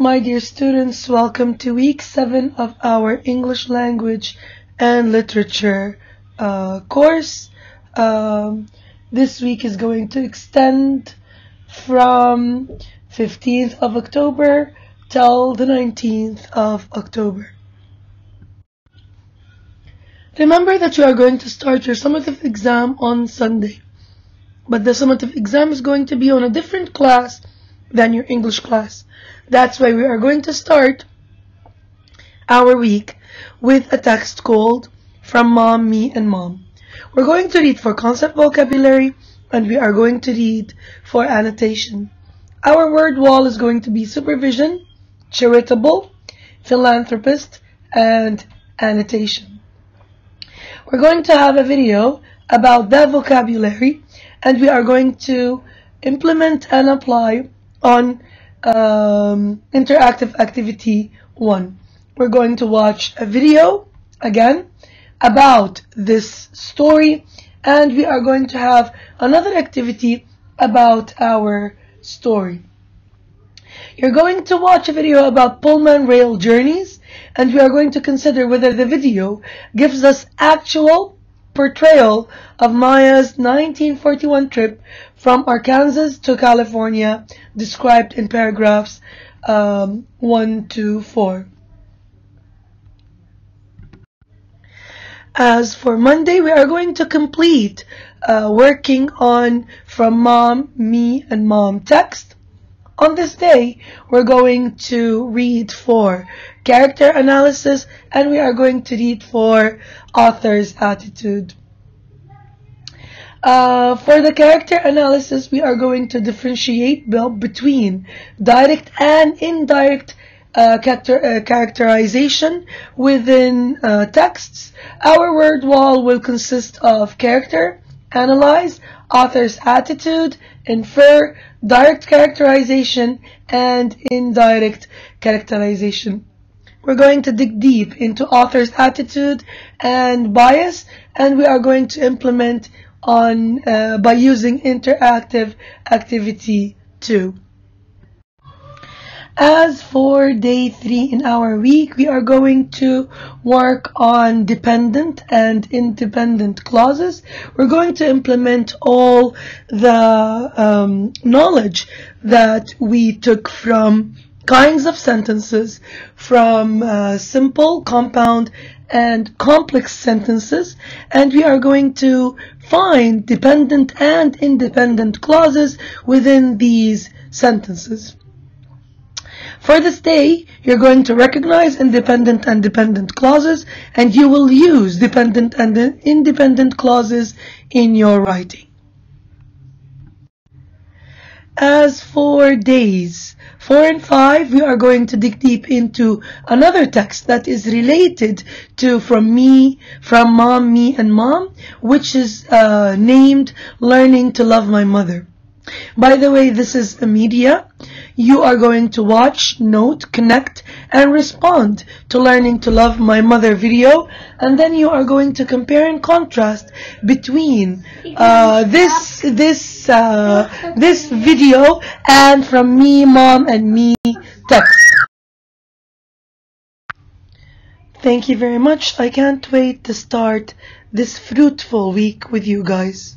My dear students, welcome to week 7 of our English language and literature uh, course. Um, this week is going to extend from 15th of October till the 19th of October. Remember that you are going to start your summative exam on Sunday, but the summative exam is going to be on a different class than your English class. That's why we are going to start our week with a text called From Mom, Me, and Mom. We're going to read for concept vocabulary and we are going to read for annotation. Our word wall is going to be supervision, charitable, philanthropist, and annotation. We're going to have a video about that vocabulary and we are going to implement and apply on um, interactive activity 1. We're going to watch a video again about this story and we are going to have another activity about our story. You're going to watch a video about Pullman rail journeys and we are going to consider whether the video gives us actual portrayal of Maya's 1941 trip from Arkansas to California described in paragraphs um, 1 to 4. As for Monday, we are going to complete uh, working on from mom, me, and mom text. On this day, we're going to read for character analysis and we are going to read for author's attitude. Uh, for the character analysis, we are going to differentiate between direct and indirect uh, character, uh, characterization within uh, texts. Our word wall will consist of character, analyze, author's attitude, infer, direct characterization, and indirect characterization. We're going to dig deep into author's attitude and bias, and we are going to implement on uh, by using interactive activity 2. As for day three in our week, we are going to work on dependent and independent clauses. We're going to implement all the um, knowledge that we took from kinds of sentences, from uh, simple, compound, and complex sentences, and we are going to find dependent and independent clauses within these sentences. For this day, you're going to recognize independent and dependent clauses, and you will use dependent and independent clauses in your writing. As for days 4 and 5, we are going to dig deep into another text that is related to From Me, From Mom, Me, and Mom, which is uh, named Learning to Love My Mother. By the way, this is a media. You are going to watch, note, connect, and respond to Learning to Love My Mother video. And then you are going to compare and contrast between uh, this, this, uh, this video and from me, mom, and me text. Thank you very much. I can't wait to start this fruitful week with you guys.